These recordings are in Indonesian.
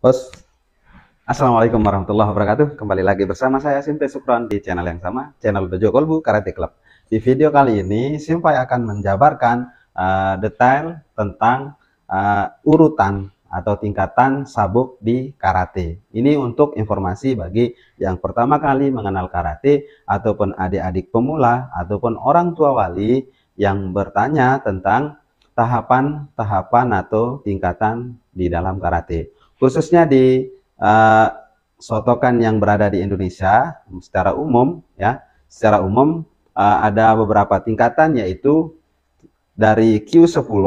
Bos, Assalamualaikum warahmatullahi wabarakatuh. Kembali lagi bersama saya Simpe Sukron di channel yang sama, channel Dojo Kolbu Karate Club. Di video kali ini, Simpai akan menjabarkan uh, detail tentang uh, urutan atau tingkatan sabuk di karate. Ini untuk informasi bagi yang pertama kali mengenal karate ataupun adik-adik pemula ataupun orang tua wali yang bertanya tentang tahapan-tahapan atau tingkatan di dalam karate khususnya di uh, sotokan yang berada di Indonesia secara umum ya. Secara umum uh, ada beberapa tingkatan yaitu dari Q10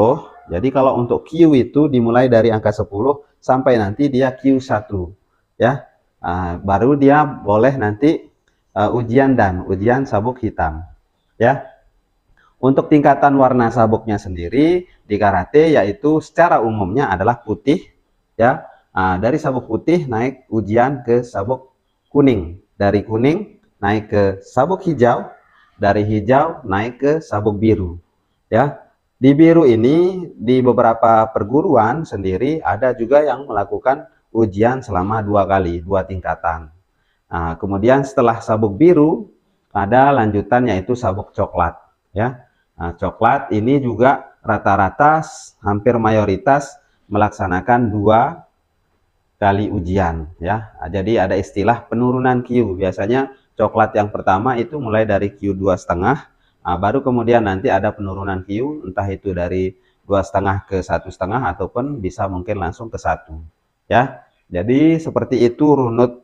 jadi kalau untuk Q itu dimulai dari angka 10 sampai nanti dia Q1 ya. Uh, baru dia boleh nanti uh, ujian dan ujian sabuk hitam ya. Untuk tingkatan warna sabuknya sendiri di karate yaitu secara umumnya adalah putih ya Nah, dari sabuk putih naik ujian ke sabuk kuning. Dari kuning naik ke sabuk hijau. Dari hijau naik ke sabuk biru. Ya, di biru ini di beberapa perguruan sendiri ada juga yang melakukan ujian selama dua kali, dua tingkatan. Nah, kemudian setelah sabuk biru ada lanjutan yaitu sabuk coklat. Ya, nah, coklat ini juga rata-rata hampir mayoritas melaksanakan dua kali ujian ya. Jadi ada istilah penurunan Q. Biasanya coklat yang pertama itu mulai dari Q dua setengah, nah, baru kemudian nanti ada penurunan Q, entah itu dari dua setengah ke satu setengah ataupun bisa mungkin langsung ke satu ya. Jadi seperti itu runut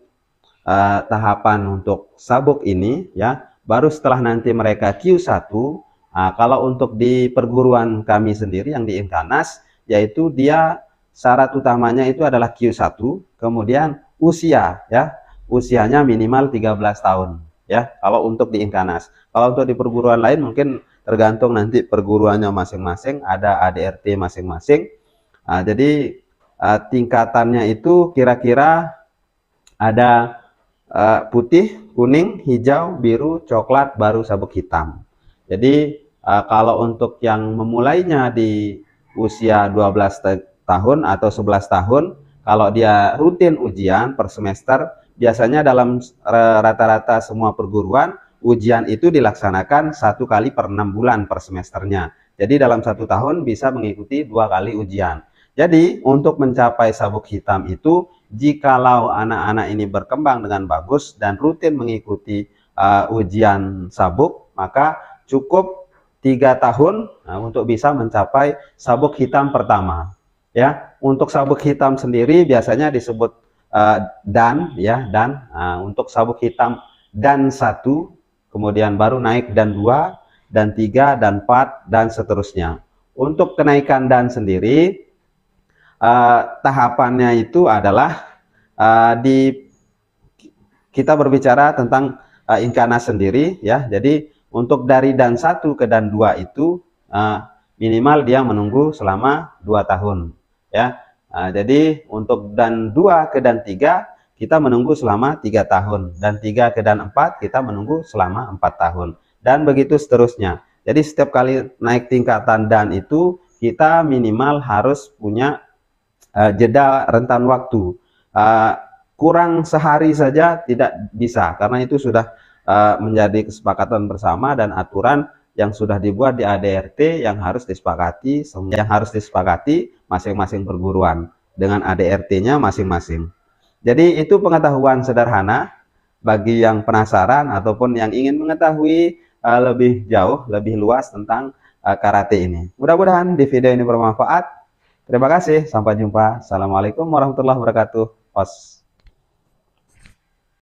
uh, tahapan untuk sabuk ini ya. Baru setelah nanti mereka Q1, nah, kalau untuk di perguruan kami sendiri yang di Inkanas, yaitu dia syarat utamanya itu adalah Q1, kemudian usia ya. Usianya minimal 13 tahun ya kalau untuk di Inkanas. Kalau untuk di perguruan lain mungkin tergantung nanti perguruannya masing-masing, ada ADRT masing-masing. Nah, jadi uh, tingkatannya itu kira-kira ada uh, putih, kuning, hijau, biru, coklat, baru sabuk hitam. Jadi uh, kalau untuk yang memulainya di usia 12 tahun atau 11 tahun kalau dia rutin ujian per semester biasanya dalam rata-rata semua perguruan ujian itu dilaksanakan satu kali per enam bulan per semesternya. Jadi dalam satu tahun bisa mengikuti dua kali ujian. Jadi untuk mencapai sabuk hitam itu jikalau anak-anak ini berkembang dengan bagus dan rutin mengikuti uh, ujian sabuk maka cukup tiga tahun nah, untuk bisa mencapai sabuk hitam pertama ya untuk sabuk hitam sendiri biasanya disebut uh, dan ya dan. Uh, untuk sabuk hitam dan satu kemudian baru naik dan dua dan tiga dan empat dan seterusnya. Untuk kenaikan dan sendiri uh, tahapannya itu adalah uh, di kita berbicara tentang uh, inkana sendiri ya. Jadi untuk dari dan satu ke dan dua itu uh, minimal dia menunggu selama dua tahun ya. Nah, jadi untuk dan dua ke dan tiga kita menunggu selama tiga tahun. Dan tiga ke dan empat kita menunggu selama empat tahun. Dan begitu seterusnya. Jadi setiap kali naik tingkatan dan itu kita minimal harus punya uh, jeda rentan waktu. Uh, kurang sehari saja tidak bisa. Karena itu sudah uh, menjadi kesepakatan bersama dan aturan yang sudah dibuat di ADRT yang harus disepakati yang harus disepakati masing-masing perguruan dengan ADRT-nya masing-masing. Jadi itu pengetahuan sederhana bagi yang penasaran ataupun yang ingin mengetahui uh, lebih jauh, lebih luas tentang uh, karate ini. Mudah-mudahan di video ini bermanfaat. Terima kasih, sampai jumpa. Assalamualaikum warahmatullahi wabarakatuh. Os.